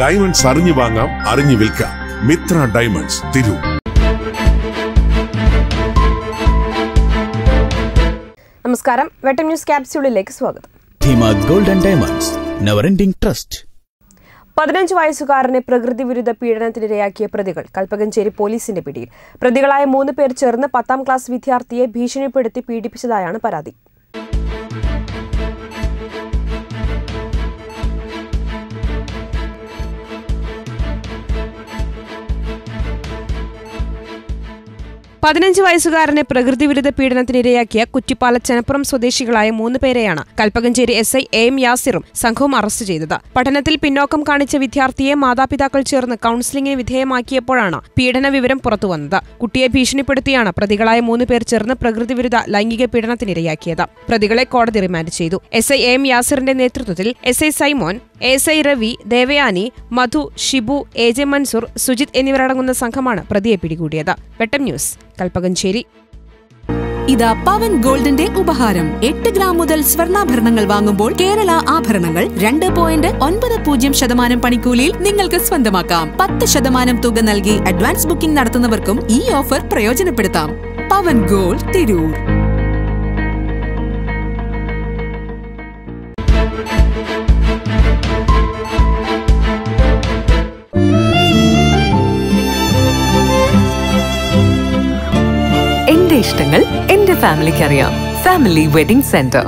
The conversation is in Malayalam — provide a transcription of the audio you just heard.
ഡയമണ്ട്സ് അറിഞ്ഞു വാങ്ങാം അറിഞ്ഞു വിൽക്കാം. മിത്ര ഡയമണ്ട്സ് തിരൂർ നമസ്കാരം. വെട്ടം ന്യൂസ് ക്യാപ്സ്യൂളിലേക്ക് സ്വാഗതം. Gold and diamonds never ending trust. പതിനഞ്ച് വയസ്സുകാരനെ പ്രകൃതി വിരുദ്ധ പീഡനത്തിനിരയാക്കിയ പ്രതികൾ കൽപ്പകഞ്ചേരി പോലീസിന്റെ പിടിയിൽ. പ്രതികളായ മൂന്ന് പേർ ചേർന്ന് പത്താം ക്ലാസ് വിദ്യാർത്ഥിയെ ഭീഷണിപ്പെടുത്തി പീഡിപ്പിച്ചതായാണ് പരാതി. പതിനഞ്ച് വയസ്സുകാരനെ പ്രകൃതിവിരുദ്ധ പീഡനത്തിനിരയാക്കിയ കുറ്റിപ്പാല ചെനപ്പുറം സ്വദേശികളായ മൂന്ന് പേരെയാണ് കൽപ്പകഞ്ചേരി എസ് ഐ എ യാസിറും സംഘവും അറസ്റ്റ് ചെയ്തത്. പഠനത്തിൽ പിന്നോക്കം കാണിച്ച വിദ്യാർത്ഥിയെ മാതാപിതാക്കൾ ചേർന്ന് കൌൺസിലിംഗിന് വിധേയമാക്കിയപ്പോഴാണ് പീഡന വിവരം പുറത്തുവന്നത്. കുട്ടിയെ ഭീഷണിപ്പെടുത്തിയാണ് പ്രതികളായ മൂന്ന് പേർ ചേർന്ന് പ്രകൃതിവിരുദ്ധ ലൈംഗിക പീഡനത്തിനിരയാക്കിയത്. പ്രതികളെ കോടതി റിമാൻഡ് ചെയ്തു. എസ് ഐ എം യാസിറിന്റെ നേതൃത്വത്തിൽ S I Saimon S I Ravi Devayani Madhu Shibu A J Mansoor Sujith എന്നിവരടങ്ങുന്ന സംഘമാണ് പ്രതിയെ പിടികൂടിയത്. വെട്ടം ന്യൂസ് കൽപ്പകഞ്ചേരി. ഇതാ പവൻ ഗോൾഡിന്റെ ഉപഹാരം. എട്ട് ഗ്രാം മുതൽ സ്വർണാഭരണങ്ങൾ വാങ്ങുമ്പോൾ കേരള ആഭരണങ്ങൾ രണ്ട് പോയിന്റ് ഒൻപത് പൂജ്യം ശതമാനം പണിക്കൂലിയിൽ നിങ്ങൾക്ക് സ്വന്തമാക്കാം. പത്ത് ശതമാനം തുക നൽകി അഡ്വാൻസ് ബുക്കിംഗ് നടത്തുന്നവർക്കും ഈ ഓഫർ പ്രയോജനപ്പെടുത്താം. പവൻ ഗോൾഡ് തിരൂർ. ഇഷ്ടങ്ങൾ എന്റെ ഫാമിലിക്ക് അറിയാം ഫാമിലി വെഡിംഗ് സെന്റർ